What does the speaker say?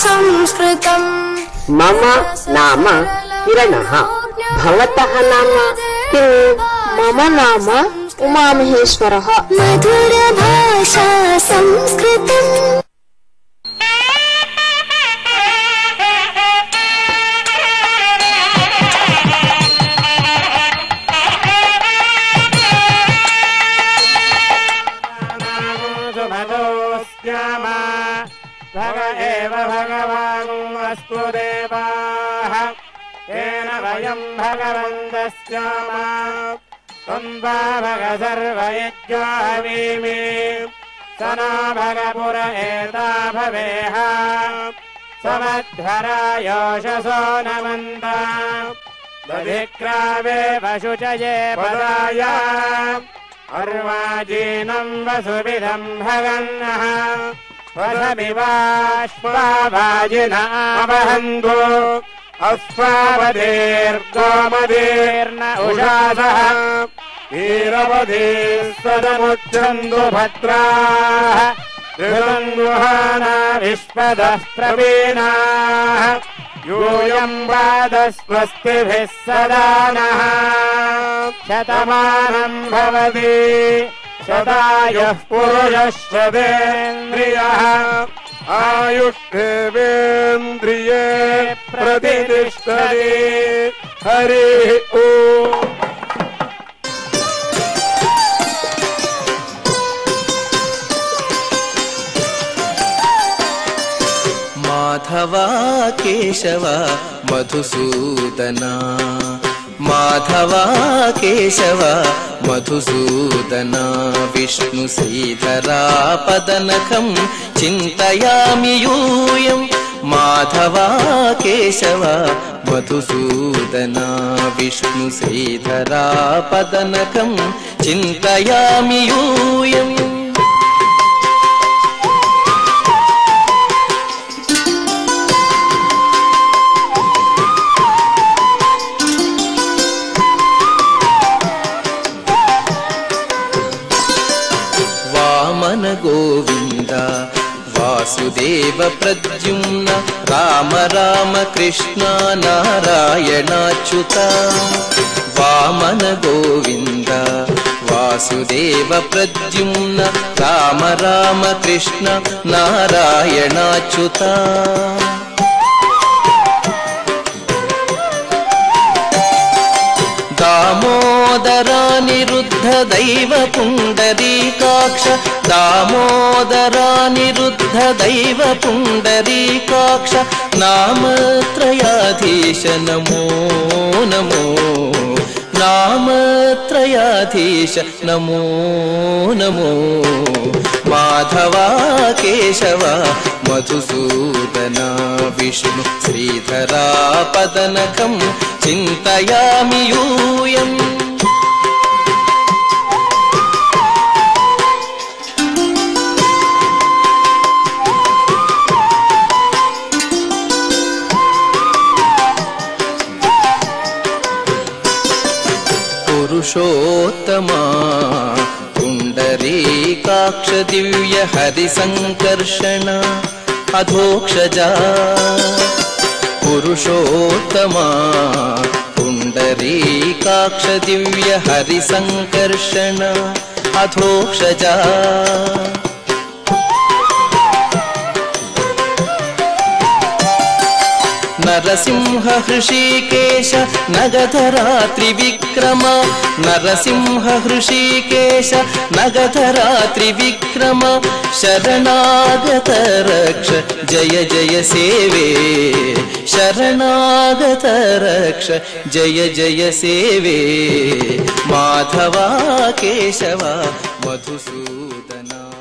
संस्कृतम्। मम नाम किरणः। भवतः नाम किम् मम नाम उमामहेश्वरः। मधुरभाषा संस्कृतम्। सुमतोऽस्याम भग एव भगवान् अस्तु देवाः। तेन भग सर्वयज्ञावीमि स भगपुर एता भवेह। समध्वरायोषसो नमन्त दधिक्रावे पशुचये पदाय। अर्वाजीनम् वसुविधम् भगन्नः। वसमिवाश्वाजिनावहन्तु अस्वावधीर्गोमदीर्न उषासः। वीरवधी सदमुच्छन्तु भद्राः। त्रिगुहाना विश्वदः प्रवीणाः। यूयम् वादस्वस्तिभिः सदा नः। शतमानम् भवति सदायः पुरुषश्चेन्द्रियः आयुष्येवेन्द्रिये प्रतिष्ठति। हरिः ओ। माधवा केशव मधुसूदना माधवा केशव मधुसूदना विष्णुश्रीधरा पदनखं चिन्तयामि यूयम् माधवा केशव मधुसूदना विष्णुश्रीधरा पदनखं चिन्तयामि यूयम् वासुदेव प्रद्युम्न राम कृष्ण नारायणाच्युता वामन गोविन्द वासुदेव प्रद्युम्न राम राम कृष्ण नारायणाच्युता दामोदरानिरुद्ध दैव पुण्डरीकाक्ष दामोदरानिरुद्ध दैव पुण्डरीकाक्ष नामत्रयाधीश नमो नमो। नामत्रयाधीश नमो नमो। माधवा केशव मधुसूदना विष्णु श्रीधरा पदनखं चिन्तयामि यूयम् पुरुषोत्तमा। पुण्डरीकाक्ष दिव्य हरिसङ्कर्षण अधोक्षजा। पुरुषोत्तमा। पुण्डरीकाक्ष दिव्य हरिसङ्कर्षण अधोक्षजा नरसिंह हृषीकेश नगधरात्रिविक्रम। नरसिंह हृषीकेश नगधरात्रिविक्रम। शरणागत रक्ष जय जय सेवे। शरणागत रक्ष जय जय सेवे। माधवा केशव मधुसूदना